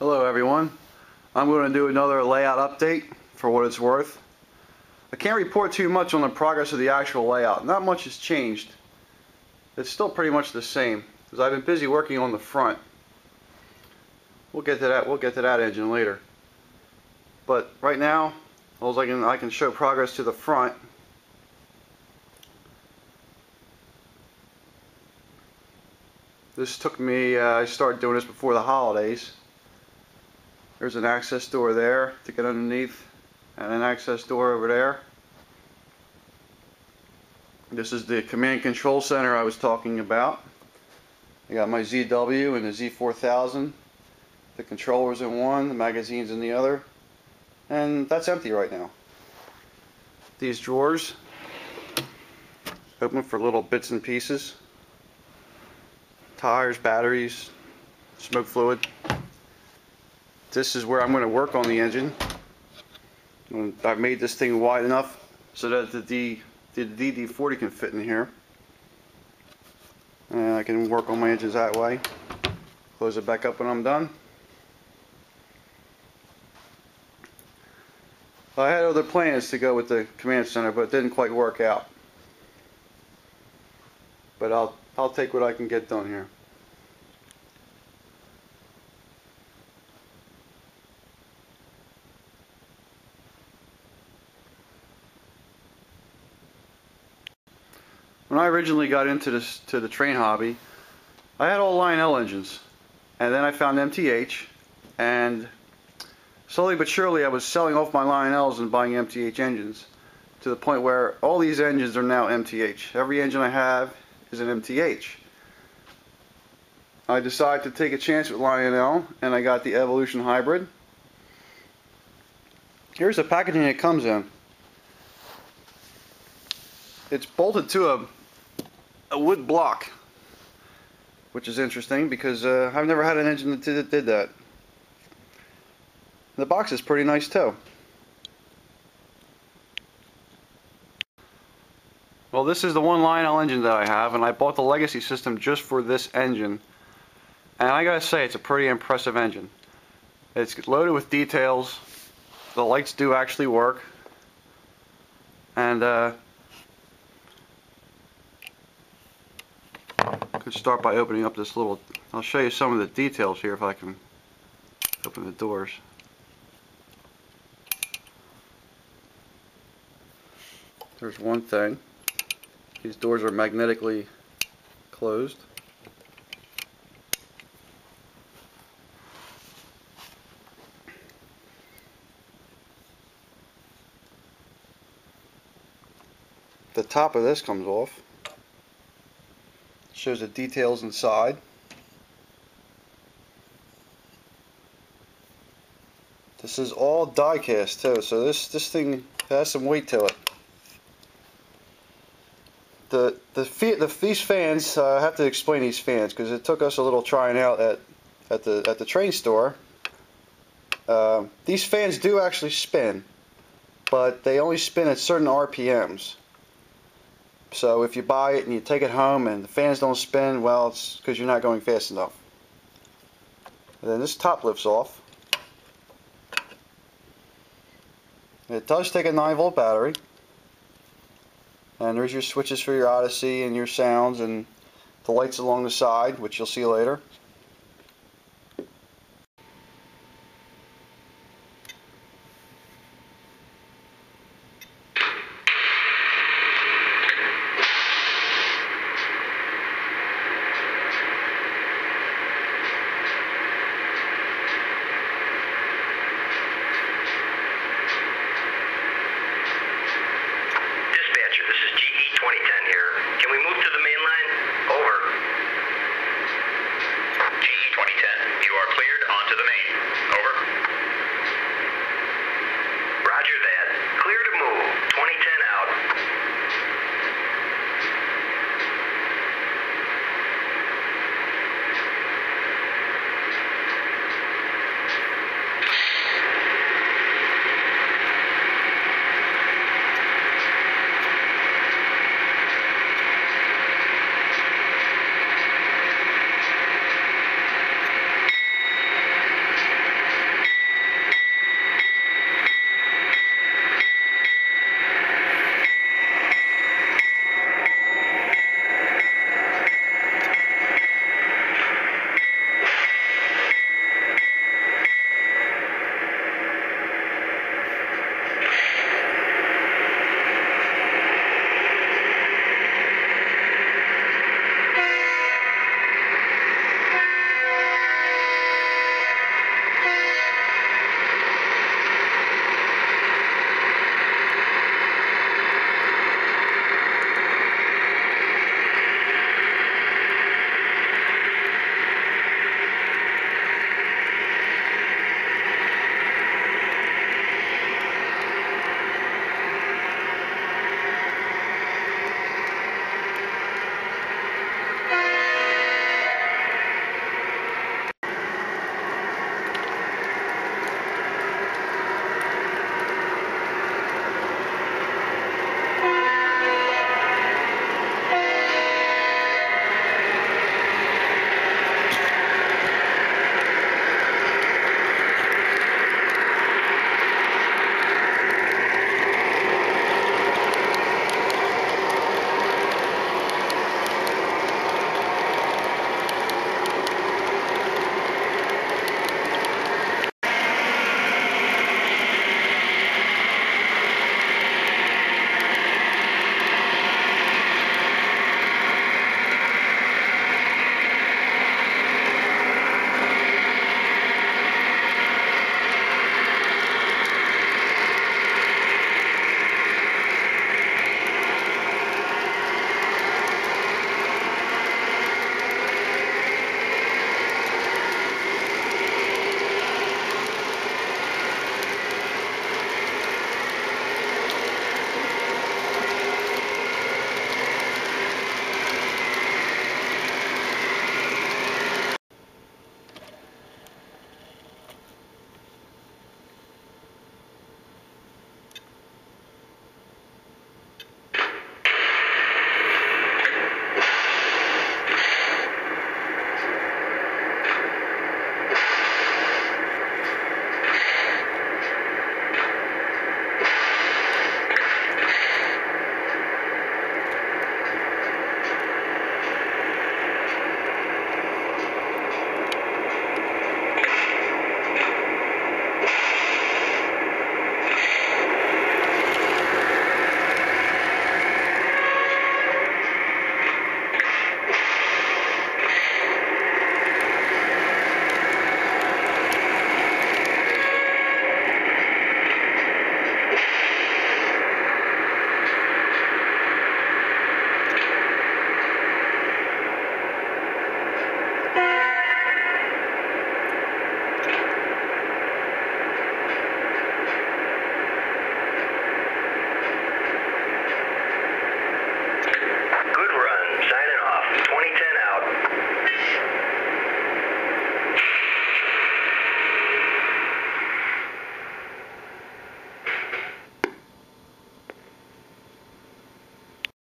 Hello everyone. I'm going to do another layout update for what it's worth. I can't report too much on the progress of the actual layout. Not much has changed. It's still pretty much the same because I've been busy working on the front. We'll get to that. We'll get to that engine later. But right now, as I can I can show progress to the front. This took me. Uh, I started doing this before the holidays. There's an access door there to get underneath and an access door over there. This is the command control center I was talking about. I got my ZW and the Z4000. The controller's in one, the magazine's in the other. And that's empty right now. These drawers open for little bits and pieces. Tires, batteries, smoke fluid. This is where I'm going to work on the engine. I've made this thing wide enough so that the, D, the DD40 can fit in here. And I can work on my engines that way. Close it back up when I'm done. I had other plans to go with the command center, but it didn't quite work out. But I'll I'll take what I can get done here. When I originally got into this to the train hobby, I had all Lionel engines, and then I found MTH, and slowly but surely I was selling off my Lionels and buying MTH engines, to the point where all these engines are now MTH. Every engine I have is an MTH. I decided to take a chance with Lionel, and I got the Evolution Hybrid. Here's the packaging it comes in. It's bolted to a a wood block, which is interesting because uh, I've never had an engine that did, that. The box is pretty nice too. Well, this is the one Lionel engine that I have, and I bought the Legacy system just for this engine. And I gotta say, it's a pretty impressive engine. It's loaded with details. The lights do actually work. And uh, could start by opening up this little, I'll show you some of the details here if I can open the doors. There's one thing. These doors are magnetically closed. The top of this comes off. Shows the details inside. This is all die cast too, so this this thing has some weight to it. The the, the these fans, uh, I have to explain these fans because it took us a little trying out at at the at the train store. Uh, these fans do actually spin, but they only spin at certain RPMs. So if you buy it and you take it home and the fans don't spin, well, it's because you're not going fast enough. And then this top lifts off. It does take a 9 volt battery. And there's your switches for your Odyssey and your sounds and the lights along the side, which you'll see later.